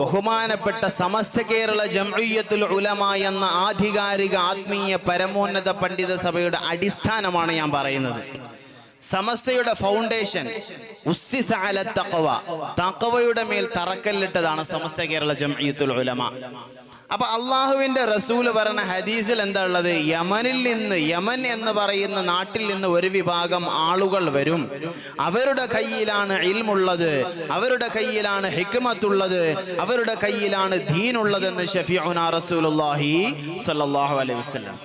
ബഹുമാനപ്പെട്ട സമസ്ത കേരള ജംഇയ്യത്തുൽ ഉലമ എന്ന ആധികാരിക ആത്മീയ പരമോന്നത പണ്ഡിത സഭയുടെ അടിസ്ഥാനമാണ് ഞാൻ പറയുന്നത്. സമസ്തയുടെ ഫൗണ്ടേഷൻ ഉസ്സിസ തക്കവ തക്കവയുടെ മേൽ തറക്കല്ലിട്ടതാണ് സമസ്ത കേരള ജംഇയ്യത്തുൽ ഉലമ. അപ്പൊ അള്ളാഹുവിന്റെ റസൂൽ പറഞ്ഞ ഹദീസിൽ എന്താ ഉള്ളത്? യമനിൽ നിന്ന് യമൻ എന്ന് പറയുന്ന നാട്ടിൽ നിന്ന് ഒരു വിഭാഗം ആളുകൾ വരും. അവരുടെ കയ്യിലാണ് ഇൽമുള്ളത് അവരുടെ കയ്യിലാണ് ഹിക്മത്തുള്ളത് അവരുടെ കയ്യിലാണ് ദീനുള്ളത് എന്ന് റസൂലുള്ളാഹി സ്വല്ലല്ലാഹു അലൈഹി വസല്ലം.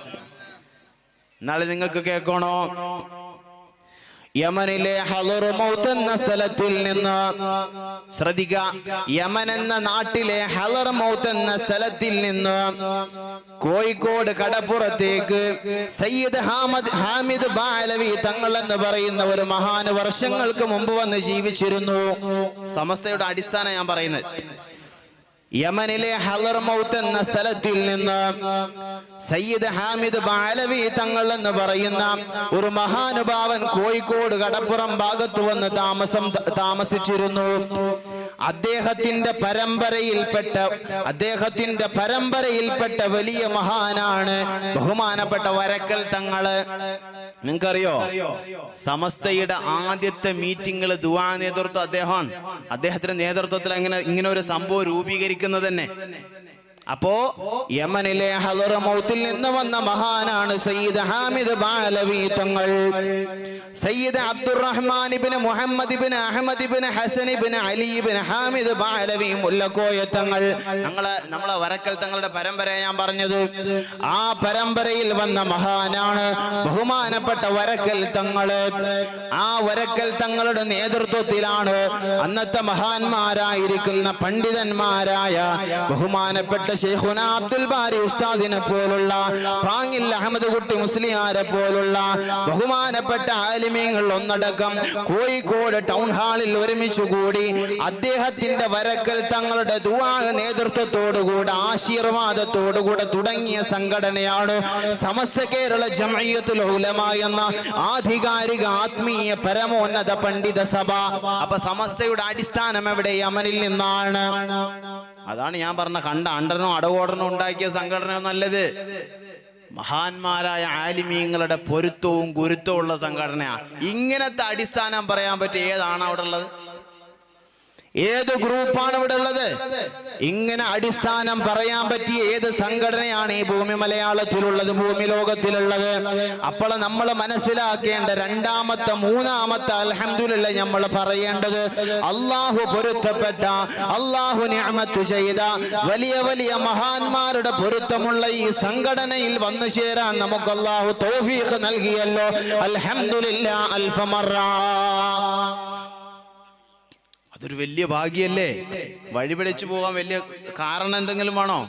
നാളെ നിങ്ങൾക്ക് കേൾക്കണോ? യമനിലെ ഹലറുമൗത്ത് എന്ന സ്ഥലത്തിൽ നിന്ന് ശ്രദ്ധിക്ക. യമൻ എന്ന നാട്ടിലെ ഹലറുമൗത്ത് എന്ന സ്ഥലത്തിൽ നിന്ന് കോഴിക്കോട് കടപ്പുറത്തേക്ക് സയ്യിദ് ഹാമദ് ഹാമിദ് ബാലവി തങ്ങൾ എന്ന് പറയുന്ന ഒരു മഹാന് വർഷങ്ങൾക്ക് മുമ്പ് വന്ന് ജീവിച്ചിരുന്നു. സമസ്തയുടെ അടിസ്ഥാനം ഞാൻ പറയുന്നത്. യമനിലെ ഹലർ മൗത്ത് എന്ന സ്ഥലത്തിൽ നിന്ന് സയ്യിദ് ഹാമിദ് ബാലവി തങ്ങൾ എന്ന് പറയുന്ന ഒരു മഹാനുഭാവൻ കോഴിക്കോട് കടപ്പുറം ഭാഗത്ത് വന്ന് താമസം താമസിച്ചിരുന്നു. അദ്ദേഹത്തിന്റെ പരമ്പരയിൽപ്പെട്ട അദ്ദേഹത്തിന്റെ പരമ്പരയിൽപ്പെട്ട വലിയ മഹാനാണ് ബഹുമാനപ്പെട്ട വരക്കൽ തങ്ങൾ. നിങ്ങൾക്കറിയോ? സമസ്തയുടെ ആദ്യത്തെ മീറ്റിംഗിൽ ദുവാ നേതൃത്വം അദ്ദേഹമാണ് അദ്ദേഹത്തിന്റെ നേതൃത്വത്തിൽ അങ്ങനെ ഇങ്ങനെ ഒരു സംഭവം രൂപീകരിക്കുന്നത് തന്നെ. അപ്പോ യമനിലെ ഹലറമൗത്തിൽ നിന്ന് വന്ന മഹാനാണ് സയ്യിദ് ഹാമിദ് ബാലവി തങ്ങൾ. സയ്യിദ് അബ്ദുറഹ്മാൻ ഇബ്നു മുഹമ്മദ് ഇബിന് അഹമ്മദ് ഇബിന് ഹസൻ ഇബ്നു അലി ഇബ്നു ഹാമിദ് ബാലവി മുല്ലക്കോയ തങ്ങൾ. ഞങ്ങളെ നമ്മളെ വരക്കൽ തങ്ങളുടെ പരമ്പര ഞാൻ പറഞ്ഞത്. ആ പരമ്പരയിൽ വന്ന മഹാനാണ് ബഹുമാനപ്പെട്ട വരക്കൽ തങ്ങൾ. ആ വരക്കൽ തങ്ങളുടെ നേതൃത്വത്തിലാണ് അന്നത്തെ മഹാന്മാരായിരിക്കുന്ന പണ്ഡിതന്മാരായ ബഹുമാനപ്പെട്ട ഷെയ്ഖുന അബ്ദുൽ ബാരി ഉസ്താദിനെ പോലുള്ള പാങ്ങിൽ അഹമ്മദ് കുട്ടി മുസ്ലിയാരെ പോലുള്ള ബഹുമാനപ്പെട്ട ആലിമീങ്ങൾ ഒന്നടക്കം കോഴിക്കോട് ടൗൺ ഹാളിൽ ഒരുമിച്ച് കൂടി അദ്ദേഹത്തിന്റെ വരക്കൽ തങ്ങളുടെ ദുവാഹ നേതൃത്വത്തോടുകൂടെ ആശീർവാദത്തോടുകൂടെ തുടങ്ങിയ സംഘടനയാണ് സമസ്ത കേരള ജമയത്തുൽ ഉലമ എന്ന ആധികാരിക ആത്മീയ പരമോന്നത പണ്ഡിത സഭ. അപ്പൊ സമസ്തയുടെ അടിസ്ഥാനം എവിടെ? യമനിൽ നിന്നാണ്. അതാണ് ഞാൻ പറഞ്ഞ കണ്ട അണ്ടനോ അടവോടനോ ഉണ്ടാക്കിയ സംഘടനയോ നല്ലത്. മഹാന്മാരായ ആലിമീങ്ങളുടെ പൊരുത്തവും ഗുരുത്വവും ഉള്ള സംഘടനയാണ് ഇങ്ങനത്തെ അടിസ്ഥാനം പറയാൻ പറ്റിയ ഏതാണ് അവിടെ ഉള്ളത്? ഏത് ഗ്രൂപ്പാണ് ഇവിടെ ഉള്ളത്? ഇങ്ങനെ അടിസ്ഥാനം പറയാൻ പറ്റിയ ഏത് സംഘടനയാണ് ഈ ഭൂമി മലയാളത്തിലുള്ളത് ഭൂമി ലോകത്തിലുള്ളത്? അപ്പോൾ നമ്മൾ മനസ്സിലാക്കേണ്ട രണ്ടാമത്തെ മൂന്നാമത്തെ അൽഹംദുലില്ല നമ്മൾ പറയേണ്ടത് അള്ളാഹു പൊരുത്തപ്പെട്ട അള്ളാഹു ഞാമത്ത് ചെയ്ത വലിയ വലിയ മഹാന്മാരുടെ പൊരുത്തമുള്ള ഈ സംഘടനയിൽ വന്നു ചേരാൻ നമുക്ക് അള്ളാഹു തോഫീഖ് നൽകിയല്ലോ. അൽഹംദുലില്ല അൽഫമറ. അതൊരു വലിയ ഭാഗ്യല്ലേ? വഴിപിടിച്ചു പോകാൻ വലിയ കാരണം എന്തെങ്കിലും വേണോ?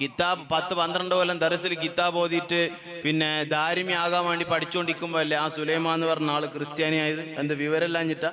കിതാബ് പത്ത് പന്ത്രണ്ട് കൊല്ലം ദറസിൽ കിതാബ് ഓതിയിട്ട് പിന്നെ ദാരിമ്യാകാൻ വേണ്ടി പഠിച്ചുകൊണ്ടിരിക്കുമ്പോ അല്ലേ ആ സുലൈമാൻ എന്ന് പറഞ്ഞ ആൾ ക്രിസ്ത്യാനിയായത്? എന്ത് വിവരമില്ലാഞ്ഞിട്ട?